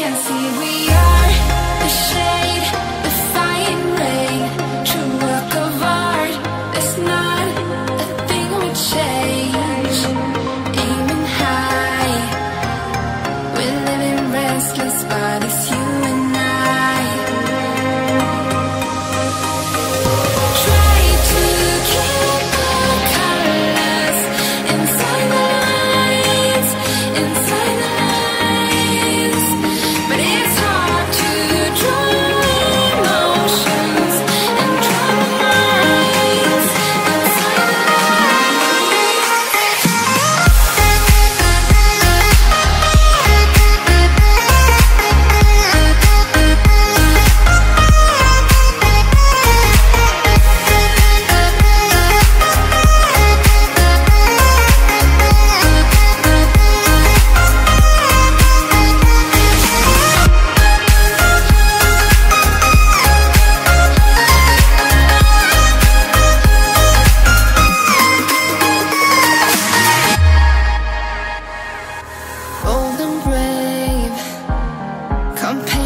can see we are the shade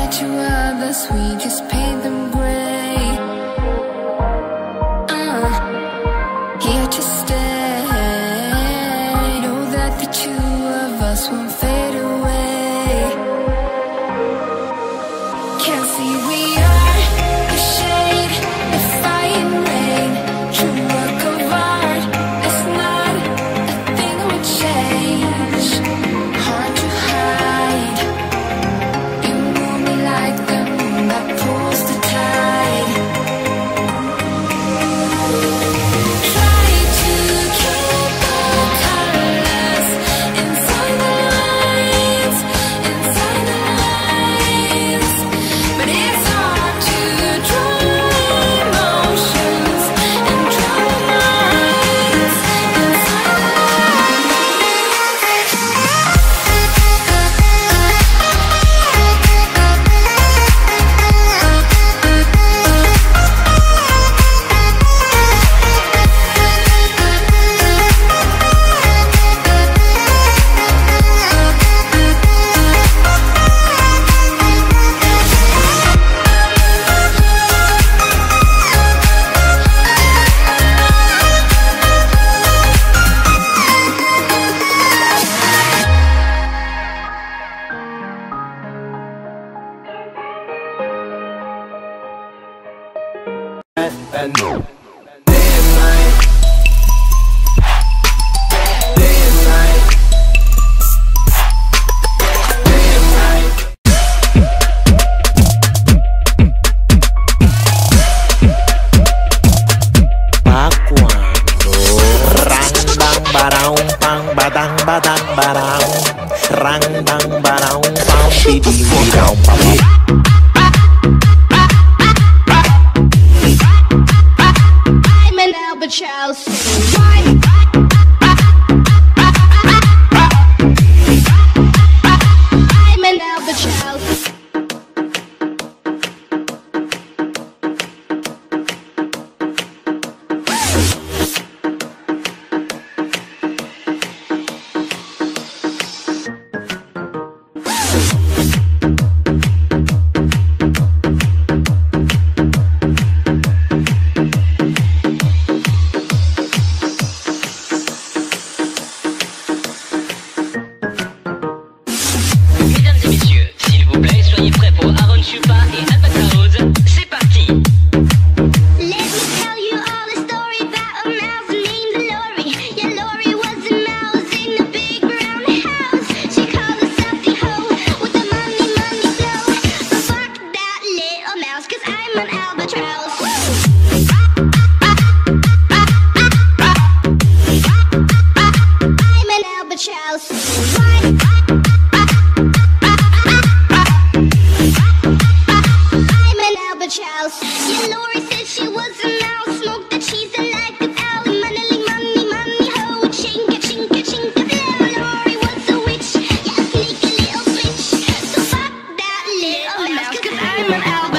that you are the sweetest, paid them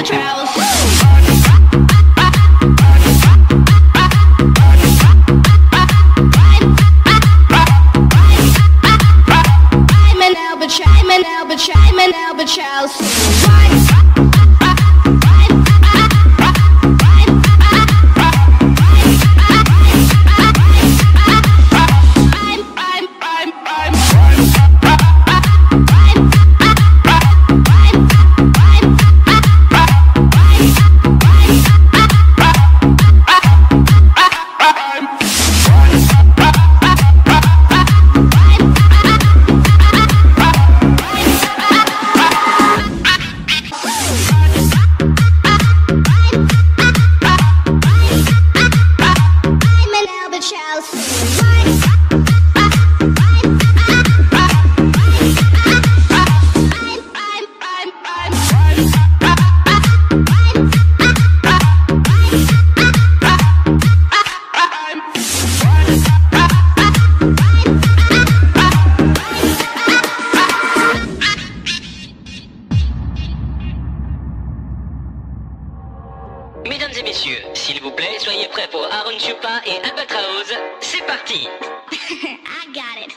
Travel. vous plaît, soyez prêts pour Aaron Chupa et Albatraoz. C'est parti. I got it.